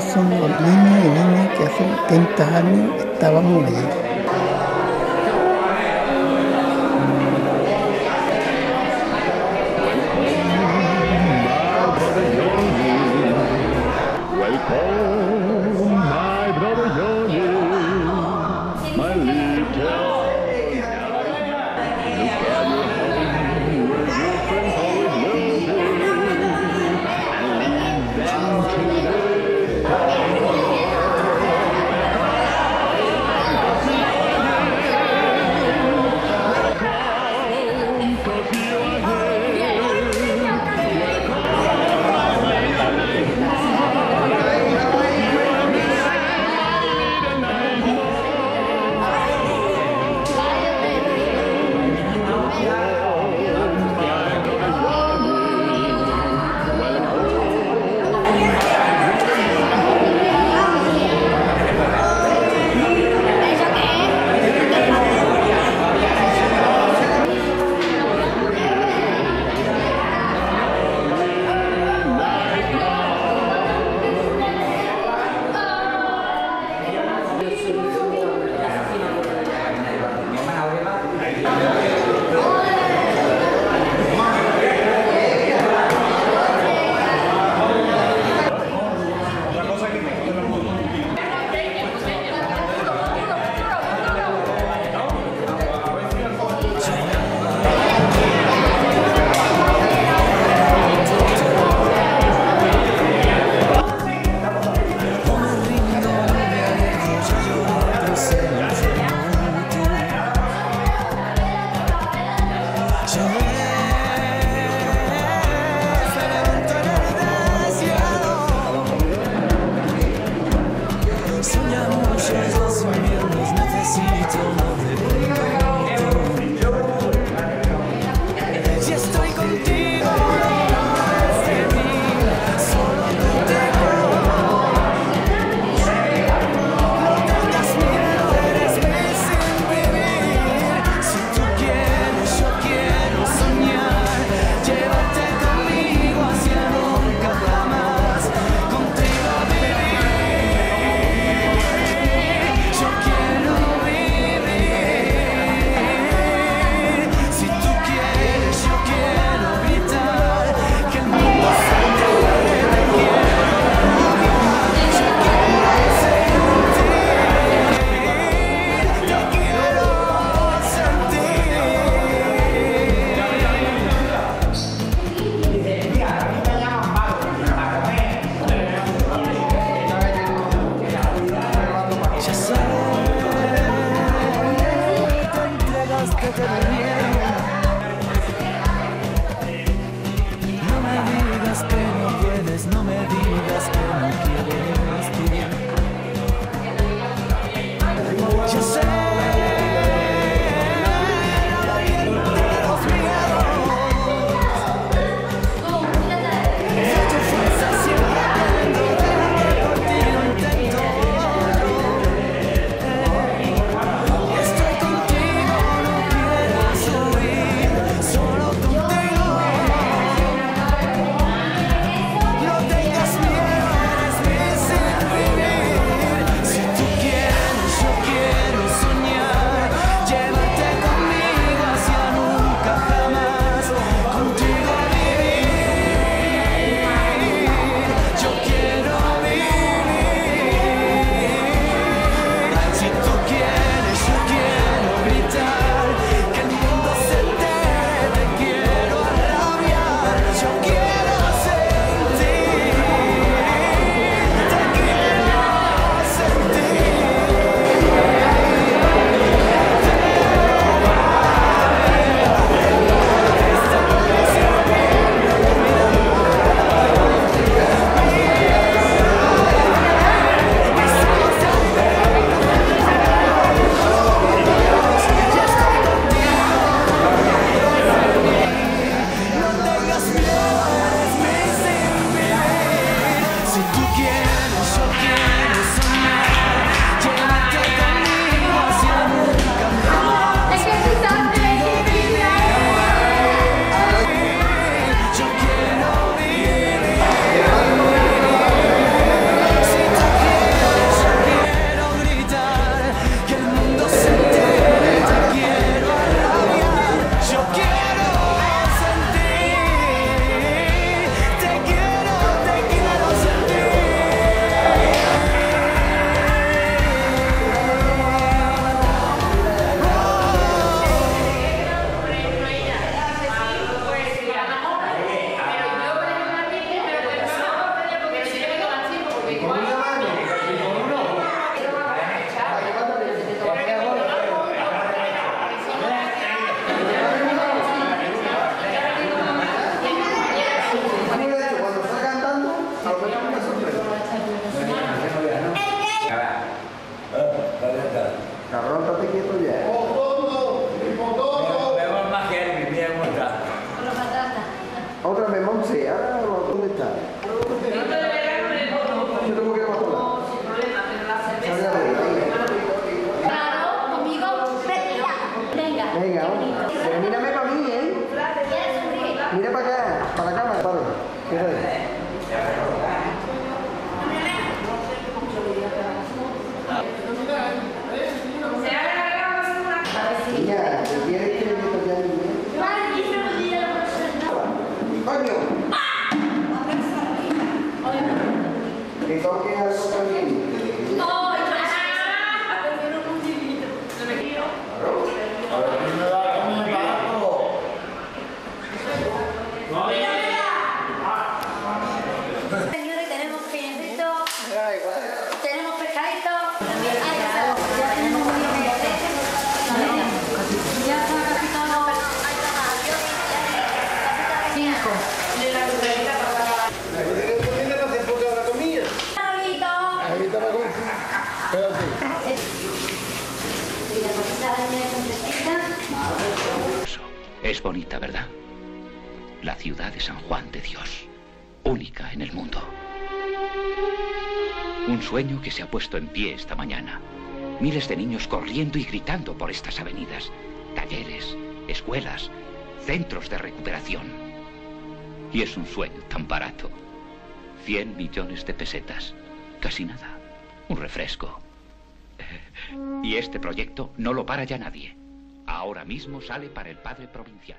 son los niños y niñas que hace 30 años estábamos allí. Es bonita, ¿verdad? La ciudad de San Juan de Dios, única en el mundo. Un sueño que se ha puesto en pie esta mañana. Miles de niños corriendo y gritando por estas avenidas. Talleres, escuelas, centros de recuperación. Y es un sueño tan barato. 100 millones de pesetas. Casi nada. Un refresco. Y este proyecto no lo para ya nadie. Ahora mismo sale para el padre provincial.